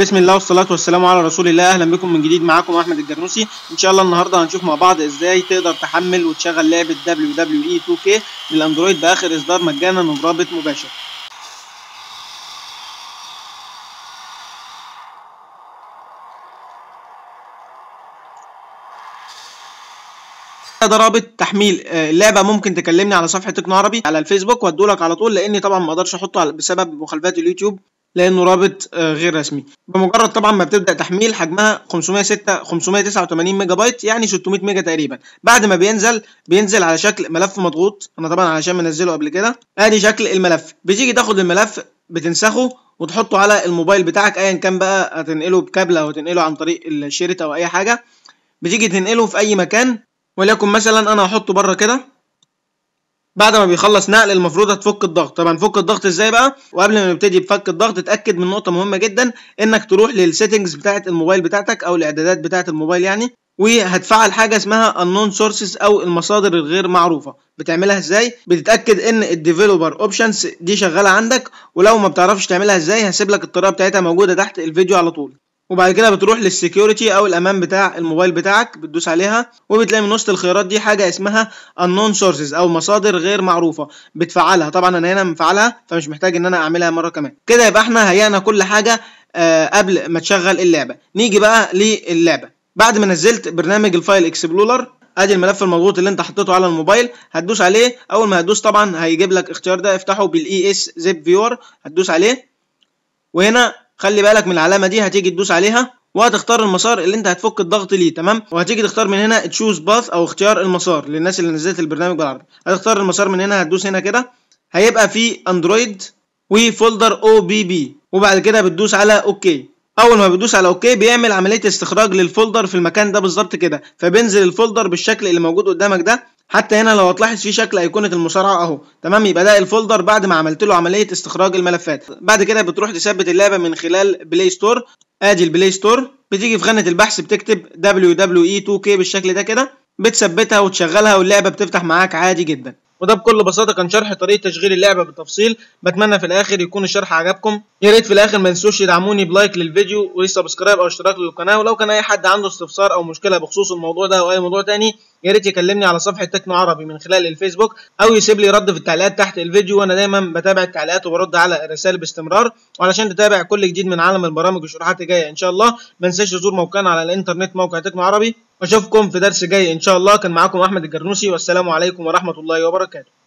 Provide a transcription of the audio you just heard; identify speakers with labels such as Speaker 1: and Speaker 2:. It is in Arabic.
Speaker 1: بسم الله والصلاة والسلام على رسول الله. أهلا بكم من جديد معاكم أحمد الجرنوسي. إن شاء الله النهاردة هنشوف مع بعض إزاي تقدر تحمل وتشغل لعبة WWE 2K للأندرويد بآخر إصدار مجانا وبرابط مباشر. ده رابط تحميل اللعبة ممكن تكلمني على صفحة تكنو عربي على الفيسبوك وادولك على طول لأني طبعا ما أقدرش احطه بسبب مخالفات اليوتيوب. لأنه رابط غير رسمي. بمجرد طبعا ما بتبدأ تحميل حجمها 506 589 ميجا بايت يعني 600 ميجا تقريبا. بعد ما بينزل بينزل على شكل ملف مضغوط. أنا طبعا علشان منزله قبل كده. آدي شكل الملف. بتيجي تاخد الملف بتنسخه وتحطه على الموبايل بتاعك. ايا كان بقى هتنقله بكابل أو هتنقله عن طريق ال SHAREit أو أي حاجة. بتيجي تنقله في أي مكان. وليكن مثلا أنا هحطه بره كده. بعد ما بيخلص نقل المفروض هتفك الضغط. طبعا فك الضغط إزاي بقى؟ وقبل ما نبتدي بفك الضغط اتأكد من نقطة مهمة جدا إنك تروح لل settings بتاعه الموبايل بتاعتك أو الإعدادات بتاعه الموبايل يعني وهتفعل حاجة اسمها unknown sources أو المصادر الغير معروفة. بتعملها إزاي؟ بتتأكد إن ال developer options دي شغالة عندك ولو ما بتعرفش تعملها إزاي هسيب لك الطريقة بتاعتها موجودة تحت الفيديو على طول. وبعد كده بتروح لل security أو الأمان بتاع الموبايل بتاعك بتدوس عليها وبتلاقي من وسط الخيارات دي حاجة اسمها unknown sources أو مصادر غير معروفة بتفعلها. طبعا أنا هنا مفعلها فمش محتاج إن أنا أعملها مرة كمان. كده يبقى إحنا هيئنا كل حاجة آه قبل ما تشغل اللعبة. نيجي بقى للعبة. بعد ما نزلت برنامج ال file explorer أدي الملف المضغوط اللي أنت حطيته على الموبايل. هتدوس عليه. أول ما هتدوس طبعا هيجيب لك اختيار ده. افتحه بال ES Zip Viewer هتدوس عليه. وهنا خلي بالك من العلامة دي هتيجي تدوس عليها وهتختار المسار اللي انت هتفك الضغط ليه تمام؟ وهتيجي تختار من هنا choose path أو اختيار المسار للناس اللي نزلت البرنامج بالعربي. هتختار المسار من هنا هتدوس هنا كده هيبقى في اندرويد و folder OBB وبعد كده بتدوس على okay أول ما بتدوس على okay بيعمل عملية استخراج لل folder في المكان ده بالظبط كده. فبينزل ال folder بالشكل اللي موجود قدامك ده حتى هنا لو هتلاحظ في شكل أيقونة المصارعة أهو. تمام؟ يبقى ده ال folder بعد ما عملت له عملية استخراج الملفات. بعد كده بتروح تثبت اللعبة من خلال Play Store آدي ال Play Store بتيجي في خانة البحث بتكتب WWE 2K بالشكل ده كده. بتثبتها وتشغلها واللعبة بتفتح معاك عادي جدا. وده بكل بساطة كان شرح طريقة تشغيل اللعبة بالتفصيل بتمنى في الآخر يكون الشرح عجبكم. يا ريت في الآخر ما تنسوش تدعموني ب like للفيديو و subscribe أو اشتراك للقناة. ولو كان أي حد عنده استفسار أو مشكلة بخصوص الموضوع ده أو أي موضوع تاني يا ريت يكلمني على صفحة تكنو عربي من خلال الفيسبوك أو يسيب لي رد في التعليقات تحت الفيديو. وأنا دايما بتابع التعليقات وبرد على الرسائل باستمرار وعلشان تتابع كل جديد من عالم البرامج والشروحات الجاية إن شاء الله. ما تنساش تزور موقعنا على الإنترنت موقع تكنو عربي. واشوفكم في درس جاي إن شاء الله. كان معاكم أحمد الجرنوسي والسلام عليكم ورحمة الله وبركاته.